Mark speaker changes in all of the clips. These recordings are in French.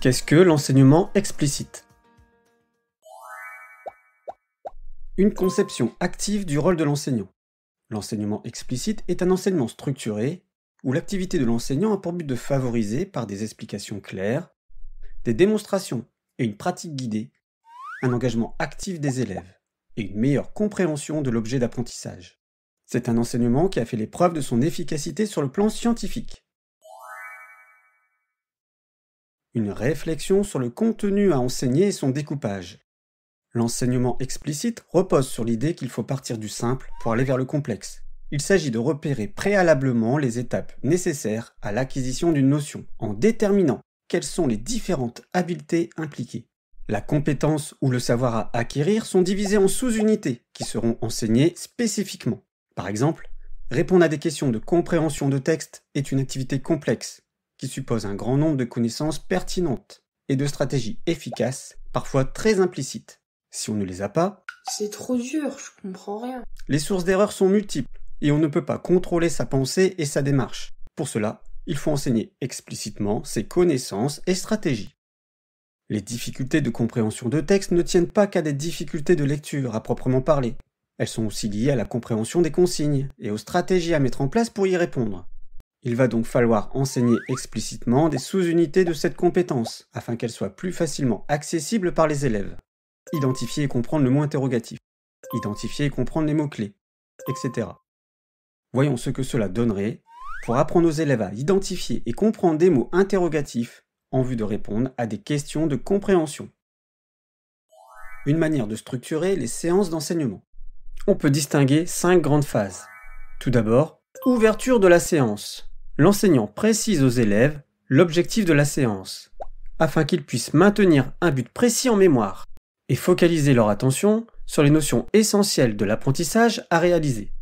Speaker 1: Qu'est-ce que l'enseignement explicite? Une conception active du rôle de l'enseignant. L'enseignement explicite est un enseignement structuré où l'activité de l'enseignant a pour but de favoriser, par des explications claires, des démonstrations et une pratique guidée, un engagement actif des élèves et une meilleure compréhension de l'objet d'apprentissage. C'est un enseignement qui a fait les preuves de son efficacité sur le plan scientifique. Une réflexion sur le contenu à enseigner et son découpage. L'enseignement explicite repose sur l'idée qu'il faut partir du simple pour aller vers le complexe. Il s'agit de repérer préalablement les étapes nécessaires à l'acquisition d'une notion, en déterminant quelles sont les différentes habiletés impliquées. La compétence ou le savoir à acquérir sont divisés en sous-unités qui seront enseignées spécifiquement. Par exemple, répondre à des questions de compréhension de texte est une activité complexe qui suppose un grand nombre de connaissances pertinentes et de stratégies efficaces, parfois très implicites. Si on ne les a pas,
Speaker 2: C'est trop dur, je comprends rien.
Speaker 1: les sources d'erreurs sont multiples et on ne peut pas contrôler sa pensée et sa démarche. Pour cela, il faut enseigner explicitement ses connaissances et stratégies. Les difficultés de compréhension de texte ne tiennent pas qu'à des difficultés de lecture à proprement parler. Elles sont aussi liées à la compréhension des consignes et aux stratégies à mettre en place pour y répondre. Il va donc falloir enseigner explicitement des sous-unités de cette compétence afin qu'elle soit plus facilement accessible par les élèves. Identifier et comprendre le mot interrogatif. Identifier et comprendre les mots-clés, etc. Voyons ce que cela donnerait pour apprendre aux élèves à identifier et comprendre des mots interrogatifs en vue de répondre à des questions de compréhension. Une manière de structurer les séances d'enseignement. On peut distinguer cinq grandes phases. Tout d'abord, ouverture de la séance. L'enseignant précise aux élèves l'objectif de la séance, afin qu'ils puissent maintenir un but précis en mémoire et focaliser leur attention sur les notions essentielles de l'apprentissage à réaliser.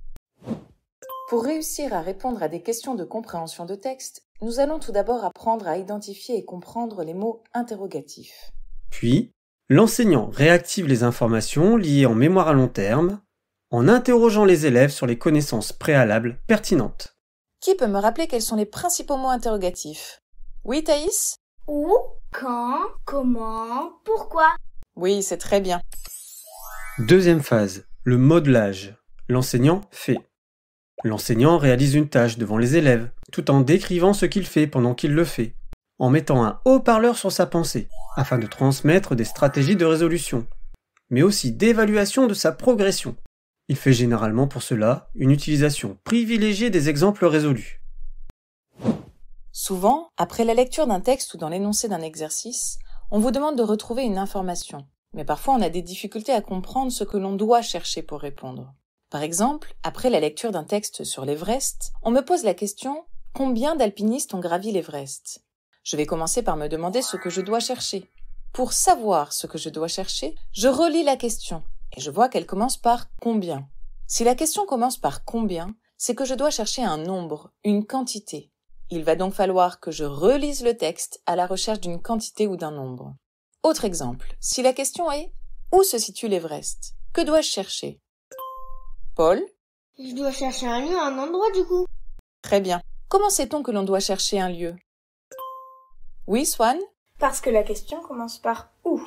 Speaker 3: Pour réussir à répondre à des questions de compréhension de texte, nous allons tout d'abord apprendre à identifier et comprendre les mots interrogatifs.
Speaker 1: Puis, l'enseignant réactive les informations liées en mémoire à long terme en interrogeant les élèves sur les connaissances préalables pertinentes.
Speaker 3: Qui peut me rappeler quels sont les principaux mots interrogatifs? Oui, Thaïs?
Speaker 4: Où, quand, comment, pourquoi?
Speaker 3: Oui, c'est très bien.
Speaker 1: Deuxième phase, le modelage. L'enseignant fait. L'enseignant réalise une tâche devant les élèves, tout en décrivant ce qu'il fait pendant qu'il le fait, en mettant un haut-parleur sur sa pensée, afin de transmettre des stratégies de résolution, mais aussi d'évaluation de sa progression. Il fait généralement pour cela une utilisation privilégiée des exemples résolus.
Speaker 3: Souvent, après la lecture d'un texte ou dans l'énoncé d'un exercice, on vous demande de retrouver une information. Mais parfois, on a des difficultés à comprendre ce que l'on doit chercher pour répondre. Par exemple, après la lecture d'un texte sur l'Everest, on me pose la question Combien d'alpinistes ont gravi l'Everest? Je vais commencer par me demander ce que je dois chercher. Pour savoir ce que je dois chercher, je relis la question et je vois qu'elle commence par combien. Si la question commence par combien, c'est que je dois chercher un nombre, une quantité. Il va donc falloir que je relise le texte à la recherche d'une quantité ou d'un nombre. Autre exemple, si la question est Où se situe l'Everest? Que dois-je chercher? Paul?
Speaker 4: Je dois chercher un lieu, un endroit du coup.
Speaker 3: Très bien. Comment sait-on que l'on doit chercher un lieu? Oui, Swan?
Speaker 5: Parce que la question commence par où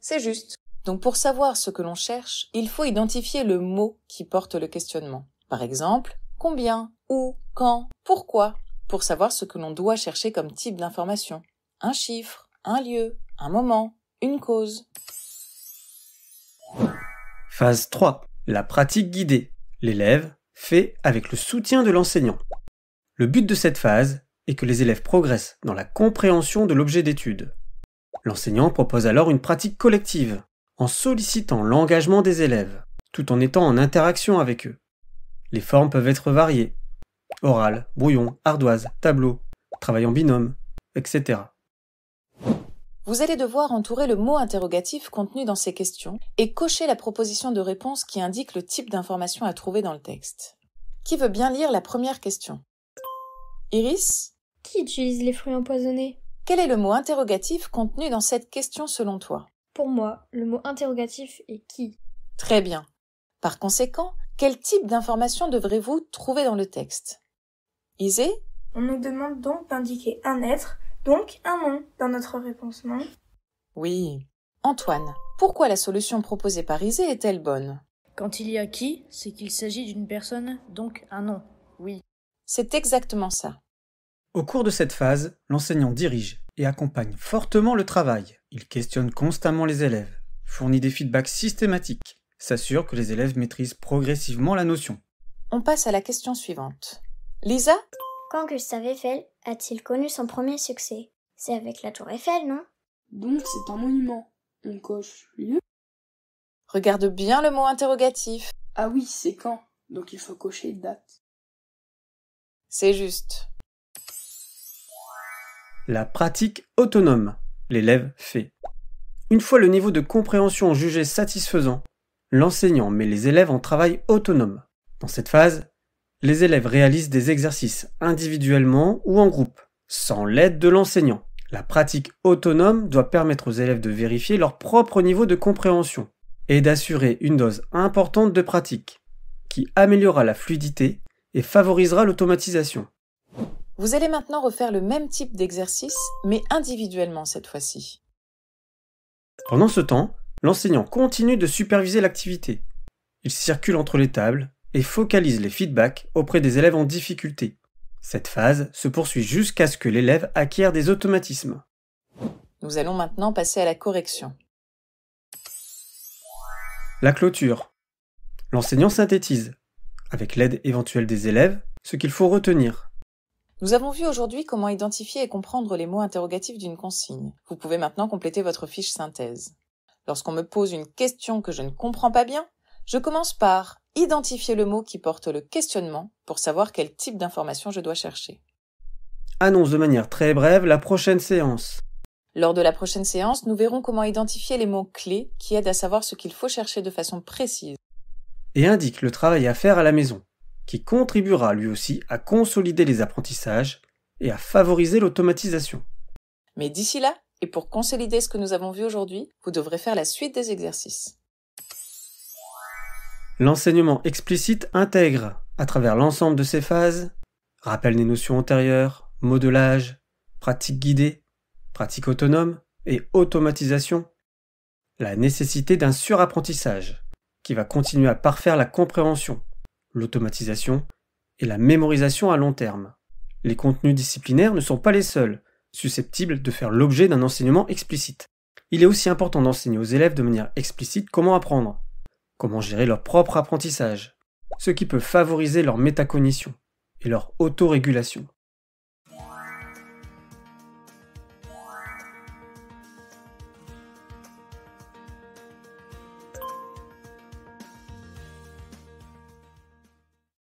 Speaker 3: C'est juste. Donc pour savoir ce que l'on cherche, il faut identifier le mot qui porte le questionnement. Par exemple, combien, où, quand, pourquoi, pour savoir ce que l'on doit chercher comme type d'information. Un chiffre, un lieu, un moment, une cause.
Speaker 1: Phase 3. La pratique guidée. L'élève fait avec le soutien de l'enseignant. Le but de cette phase est que les élèves progressent dans la compréhension de l'objet d'étude. L'enseignant propose alors une pratique collective, en sollicitant l'engagement des élèves, tout en étant en interaction avec eux. Les formes peuvent être variées. Oral, brouillon, ardoise, tableau, travail en binôme, etc.
Speaker 3: Vous allez devoir entourer le mot interrogatif contenu dans ces questions et cocher la proposition de réponse qui indique le type d'information à trouver dans le texte. Qui veut bien lire la première question? Iris?
Speaker 6: Qui utilise les fruits empoisonnés?
Speaker 3: Quel est le mot interrogatif contenu dans cette question selon toi?
Speaker 6: Pour moi, le mot interrogatif est qui?
Speaker 3: Très bien. Par conséquent, quel type d'information devrez-vous trouver dans le texte? Isée
Speaker 5: On nous demande donc d'indiquer un être, Donc un non dans notre réponse, non?
Speaker 3: Oui. Antoine, pourquoi la solution proposée par Isée est-elle bonne?
Speaker 7: Quand il y a qui, c'est qu'il s'agit d'une personne, donc un nom. Oui.
Speaker 3: C'est exactement ça.
Speaker 1: Au cours de cette phase, l'enseignant dirige et accompagne fortement le travail. Il questionne constamment les élèves, fournit des feedbacks systématiques, s'assure que les élèves maîtrisent progressivement la notion.
Speaker 3: On passe à la question suivante. Lisa?
Speaker 4: Quand Gustave Eiffel a-t-il connu son premier succès? C'est avec la tour Eiffel, non?
Speaker 2: Donc c'est un monument. On coche lieu?
Speaker 3: Regarde bien le mot interrogatif.
Speaker 2: Ah oui, c'est quand? Donc il faut cocher date.
Speaker 3: C'est juste.
Speaker 1: La pratique autonome. L'élève fait. Une fois le niveau de compréhension jugé satisfaisant, l'enseignant met les élèves en travail autonome. Dans cette phase, les élèves réalisent des exercices individuellement ou en groupe, sans l'aide de l'enseignant. La pratique autonome doit permettre aux élèves de vérifier leur propre niveau de compréhension et d'assurer une dose importante de pratique, qui améliorera la fluidité et favorisera l'automatisation.
Speaker 3: Vous allez maintenant refaire le même type d'exercice, mais individuellement cette fois-ci.
Speaker 1: Pendant ce temps, l'enseignant continue de superviser l'activité. Il circule entre les tables et focalise les feedbacks auprès des élèves en difficulté. Cette phase se poursuit jusqu'à ce que l'élève acquiert des automatismes.
Speaker 3: Nous allons maintenant passer à la correction.
Speaker 1: La clôture. L'enseignant synthétise, avec l'aide éventuelle des élèves, ce qu'il faut retenir.
Speaker 3: Nous avons vu aujourd'hui comment identifier et comprendre les mots interrogatifs d'une consigne. Vous pouvez maintenant compléter votre fiche synthèse. Lorsqu'on me pose une question que je ne comprends pas bien, je commence par identifier le mot qui porte le questionnement pour savoir quel type d'information je dois chercher.
Speaker 1: Annonce de manière très brève la prochaine séance.
Speaker 3: Lors de la prochaine séance, nous verrons comment identifier les mots clés qui aident à savoir ce qu'il faut chercher de façon précise.
Speaker 1: Et indique le travail à faire à la maison, qui contribuera lui aussi à consolider les apprentissages et à favoriser l'automatisation.
Speaker 3: Mais d'ici là, et pour consolider ce que nous avons vu aujourd'hui, vous devrez faire la suite des exercices.
Speaker 1: L'enseignement explicite intègre, à travers l'ensemble de ces phases, rappel des notions antérieures, modelage, pratique guidée, pratique autonome et automatisation, la nécessité d'un surapprentissage qui va continuer à parfaire la compréhension, l'automatisation et la mémorisation à long terme. Les contenus disciplinaires ne sont pas les seuls susceptibles de faire l'objet d'un enseignement explicite. Il est aussi important d'enseigner aux élèves de manière explicite comment apprendre, comment gérer leur propre apprentissage, ce qui peut favoriser leur métacognition et leur autorégulation.